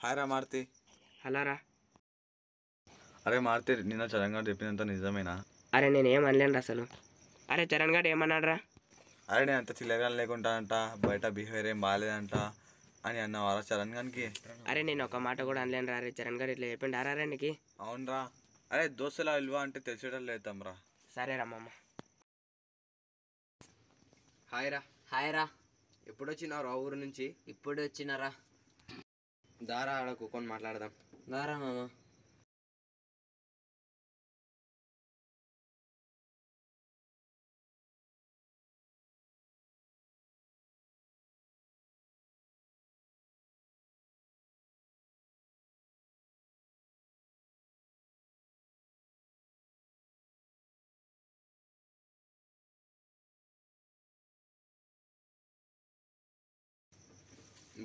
Hi రా Maruti. Hello రా. అరే మారుతి నిన్న చరణ్ గారు చెప్పినంత నిజమేనా? అరే నేను ఏం అనలేను అసలు. అరే చరణ్ గారు ఏమన్నాడు రా? అరే నేను అంత చిల్లరగా లేకుంటానంట బయట బిహేవియర్ ఏం బాగాలేదంట అని అన్నవారా చరణ్ గారికి అరే నేను ఒక మాట కూడా అనలేను రా అరే చరణ్ గారు ఇట్లా చెప్పిండు. అరా నీకు. అవునరా. అరే దోస్తుల విలువ అంటే తెలిసేటం లేదాం రా. సరే రమ్మమ్మ హాయ్ రా. హాయ్ రా. ఎప్పుడు వచ్చినావు రా ఊరు నుంచి? ఇప్పుడు వచ్చినారా దారా ఆడ కూకొని మాట్లాడదాం. దారా మామ?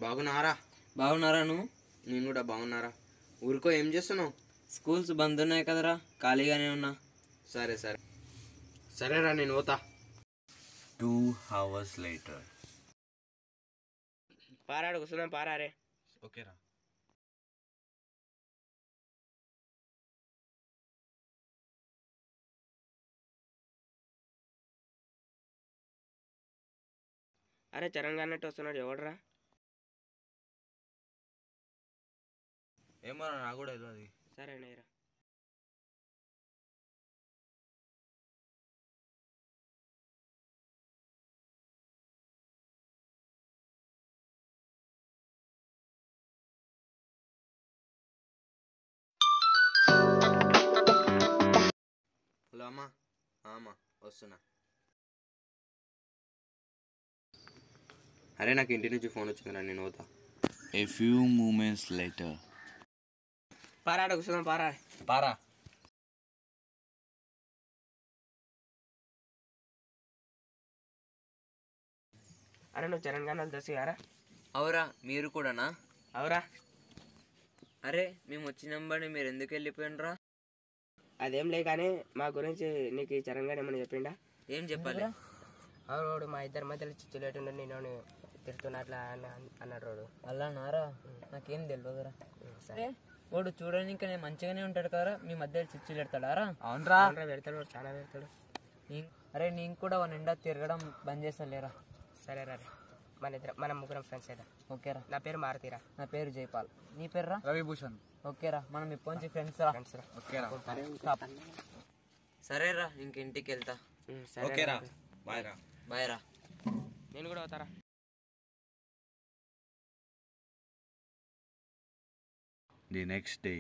బాగున్నారా? బాగున్నారా నువ్వు? నేను కూడా బాగున్నారా? ఊరికో ఏం చేస్తున్నావు? స్కూల్స్ బంద్ ఉన్నాయి కదరా ఖాళీగానే ఉన్నా. సరే సరే. సరేరా నేను పోతా. టూ అవర్స్ లేటర్ పారాడు కూర్చున్నాం పారారే. ఓకేరా. అరే చరణ్ అన్నట్టు వస్తున్నాడు ఎవడరా? ఏమో నాకు కూడా తెలియదు సరే నేరా హలో అమ్మా. అమ్మా వస్తున్నా. అరే నాకు ఇంటి నుంచి ఫోన్ వచ్చిందిరా నేను పోతా. ఏ ఫ్యూ మూమెంట్స్ లేటర్ పారాడు కూర్చున్నాం పారా పారా అరే నువ్వు చరణ్ గారు దోసి కారా అవురా మీరు కూడానా అవురా అరే మేము వచ్చినంబడి మీరు ఎందుకు వెళ్ళిపోయినరా అదేం లే కానీ మా గురించి నీకు చరణ్ గారు ఏమని చెప్పిండా ఏం చెప్పాలి అవును మా ఇద్దరి మధ్యలో చిచ్చులేటుండే నేను తిడుతున్నా అట్లా అని అన్నాడు రోడు అలా నారా నాకేం తెలియదురా సరే వాడు చూడడానికి నేను మంచిగానే ఉంటాడు కదరా? మీ మధ్యలో చిచ్చులు పెడతాడారా అవునరా. పెడతాడు వాడు చాలా పెడతాడు. అరే నేను కూడా వన్ నిండా తిరగడం బంద్ చేస్తలేరా సరే రా మన ఇద్దరం మనం ముగ్గురం ఫ్రెండ్స్ అయితే ఓకేరా నా పేరు మారుతీరా నా పేరు జైపాల్. నీ పేరురా రవిభూషణ్. ఓకేరా మనం ఇప్పటి ఫ్రెండ్స్ రా. ఫ్రెండ్స్ రా. ఓకేరా సరేరా ఇంక ఇంటికి వెళ్తా. ఓకేరా రా. బాయ్ రా. బాయ్ రా. నేను కూడా అవుతారా? ది నెక్స్ట్ డే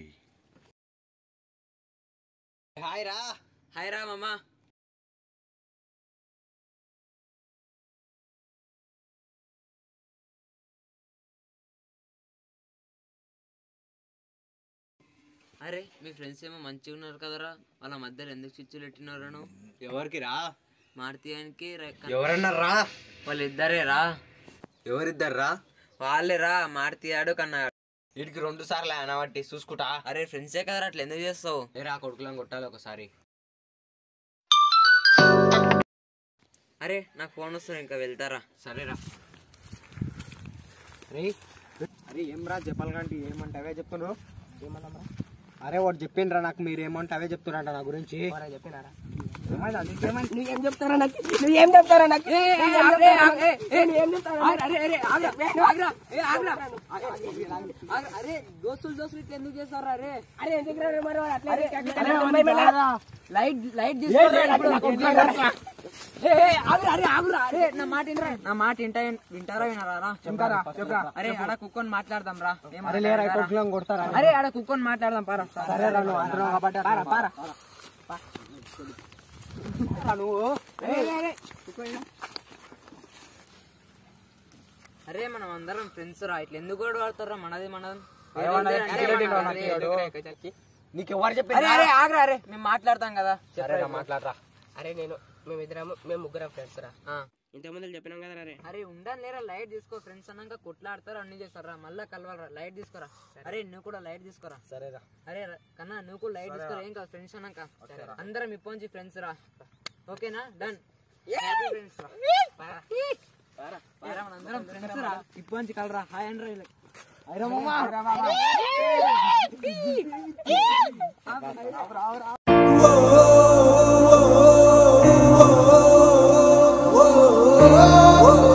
హాయ్ రా హాయ్ రా మామా అరే మీ ఫ్రెండ్స్ ఏమో మంచిగా ఉన్నారు కదరా వాళ్ళ మధ్యలో ఎందుకు చిచ్చులు పెట్టినారు నువ్వు? ఎవరికి రా? మార్తియానికి ఎవరన్నా రా? వాళ్ళిద్దరే రా. ఎవరిద్దరు రా? వాళ్ళే రా మార్తియాడు కన్నా. వీటికి రెండు సార్లు అనబట్టి చూసుకుంటా. అరే ఫ్రెండ్సే కదరా అట్లా ఎందుకు చేస్తావు? లేరా కొడుకులను కొట్టాలి ఒకసారి. అరే నాకు ఫోన్ వస్తుంది ఇంకా వెళ్తారా? సరేరా. అరే అరే ఏం రా చెప్పాలి కంటే ఏమంటావే చెప్తున్నావు ఏమన్నా అరే వాడు చెప్పిండ్రా నాకు మీరు ఏమంటావే చెప్తున్నారంట నా గురించి. చెప్పినారా? నువ్వేం చెప్తారా నాకు? నువ్వేం చెప్తారా నాకు? అరే దోస్తులు దోస్తులు ఇట్లా ఎందుకు చేస్తారా అరే? లైట్ లైట్ నా మాట వినరా? నా మాట వింటా వింటారా వినరా అరే ఆడ కుక్కొని మాట్లాడదాం రా. కొడతారా? అరే ఆడ కుక్కొని మాట్లాడదాం పారా. సరే రా పారా పారా నువ్వు అరే మనం అందరం ఫ్రెండ్స్ రా. ఇట్లా ఎందుకు కూడా వాడతారా మనది మనది. నీకు ఎవరు చెప్పారు అరే ఆగరా అరే. మేము మాట్లాడతాం కదా. మాట్లాడరా. అరే నేను మేమిద్దరం మేము ముగ్గురం ఫ్రెండ్స్ రా. ఆ. ఇంతకుముందు చెప్పినాం కదా రే. అరే ఉండాలి లేరా లైట్ తీసుకో ఫ్రెండ్స్ అన్నాక కొట్లాడతారు అన్ని చేస్తారా మళ్ళా కలవాలరా లైట్ తీసుకోరా. అరే నువ్వు కూడా లైట్ తీసుకోరా. సరేరా. అరే ర- కన్నా నువ్వు కూడా లైట్ తీసుకోరా ఏం కాదు ఫ్రెండ్స్ అన్నాక. అందరం ఇప్పొంచి ఫ్రెండ్స్ రా. ఓకేనా? డన్ ఫ్రెండ్స్ రా. పారా. పారా, మనందరం ఫ్రెండ్స్ రా. oh, oh.